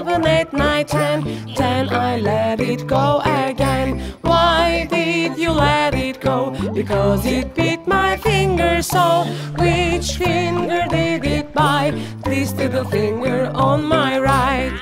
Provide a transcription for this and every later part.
Seven, eight, nine, ten. Then I let it go again. Why did you let it go? Because it bit my finger so. Which finger did it bite? This little finger on my right.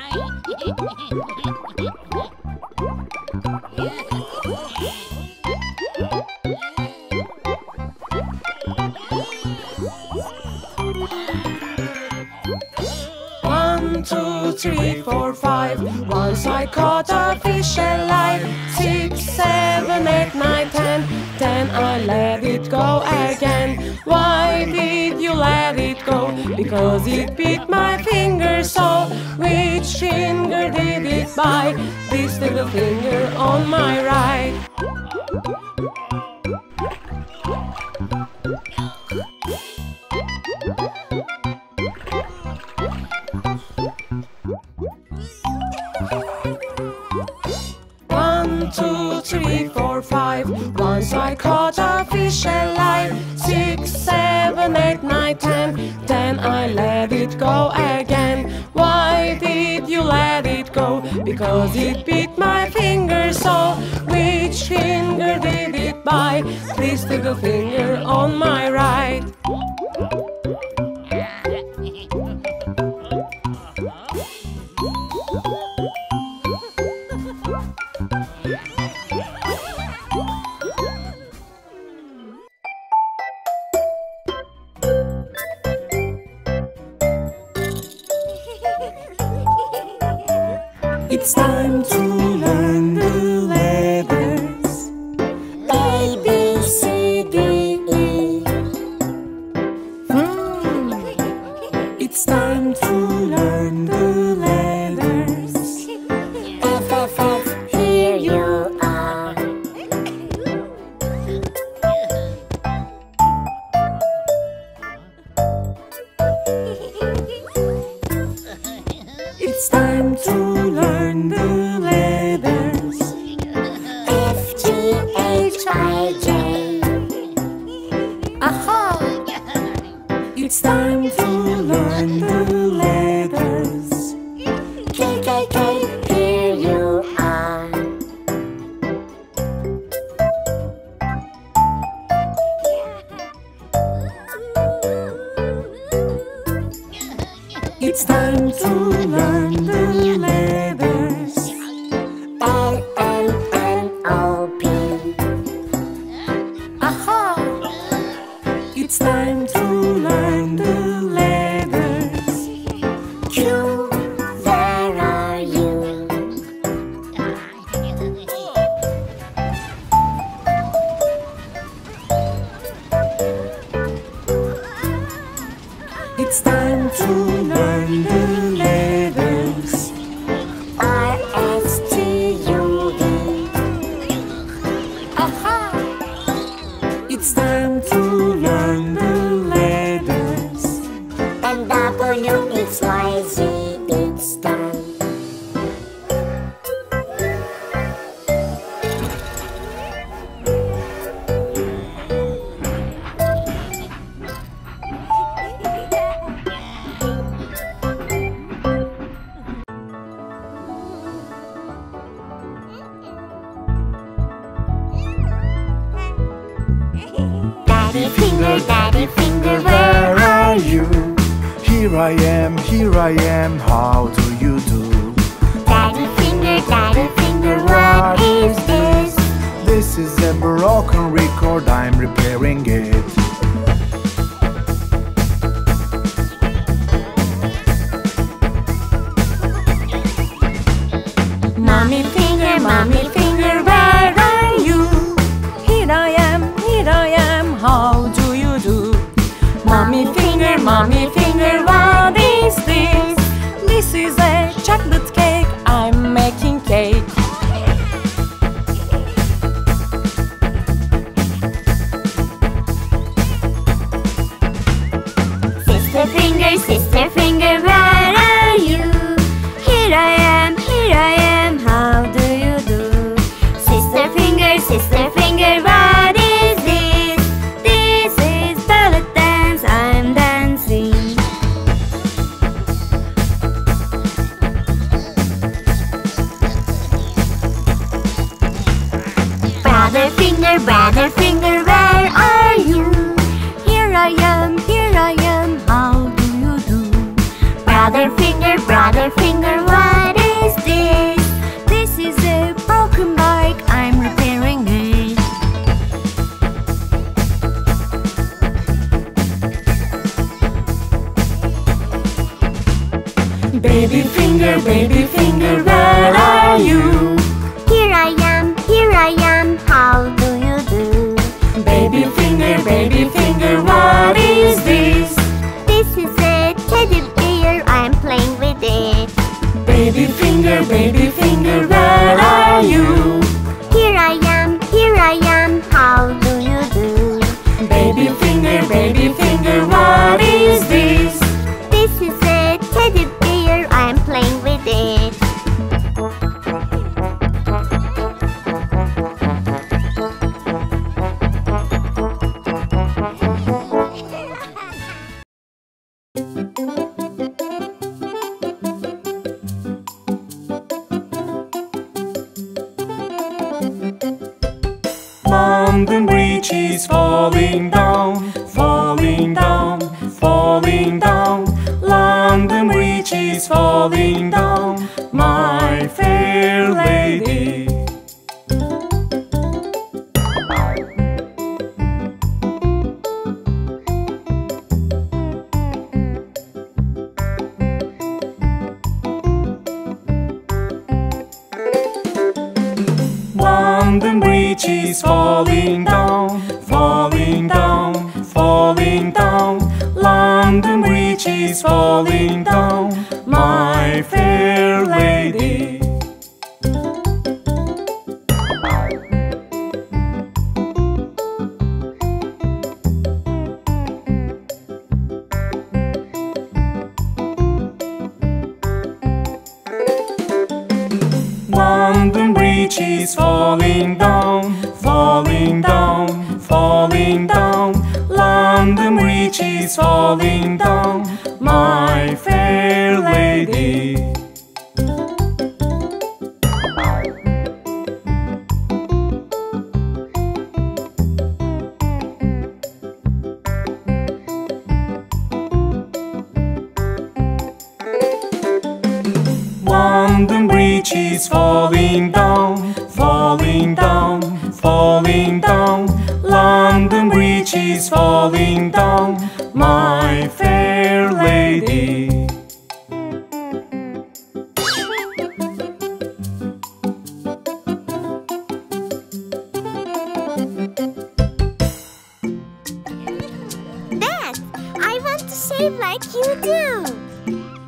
Four, five. Once I caught a fish alive. Six, seven, eight, nine, ten. Then I let it go again. Why did you let it go? Because it bit my finger so. Which finger did it bite? This little finger on my right. One, two, three, four, five. Once I caught a fish alive. Six, seven, eight, nine, ten. Then I let it go again. Why did you let it go? Because it bit my finger so. Which finger did it bite? Please This little finger on my right. It's time to Aha! It's time to learn the letters K, K, K, here you are. It's time to learn the letters W, X, Y, Z, it's done. Daddy finger, daddy finger, where are you? Here I am, here I am, how do you do? Daddy finger, daddy finger, what is this? This is a broken record, I'm repairing it. Mommy finger, mommy finger, where are you? Here I am, here I am, how do you do? Mommy finger, mommy finger, Baby finger, baby finger, where are you? Here I am, here I am, how do you do? Baby finger, baby finger, what is this? This is a teddy bear, I'm playing with it. Baby finger, baby finger, where are you? Is falling down, falling down, falling down. London Bridge is falling down, my fair lady. Is falling down, falling down, falling down. London Bridge is falling down, my fair lady. London Bridge is falling down, Bridge is falling down, my fair lady. London Bridge is falling down, London Bridge is falling down, my fair lady. Dad, I want to shave like you do.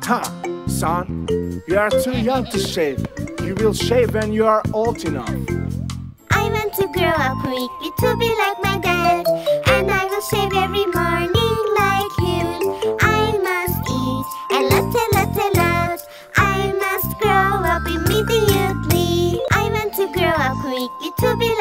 Ha, son, you are too young to shave. You will shave when you are old enough. I want to grow up quickly to be like my shave every morning like him. I must eat a lot, a lot, a lot. I must grow up immediately. I want to grow up quickly to be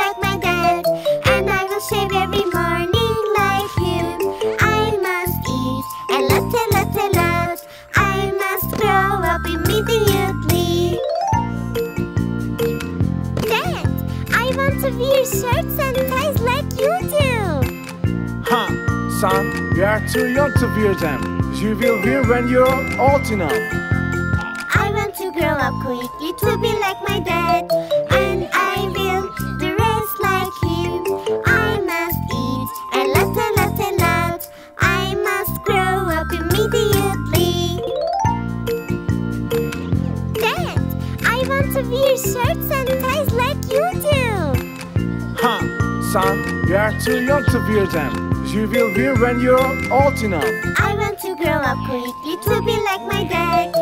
son, you are too young to wear them. You will wear when you are old enough. I want to grow up quickly to be like my dad. And I will dress like him. I must eat a lot, a lot, a lot. I must grow up immediately. Dad, I want to wear shirts and son, you are too young to wear them. You will wear when you are old enough. I want to grow up quickly to be like my dad.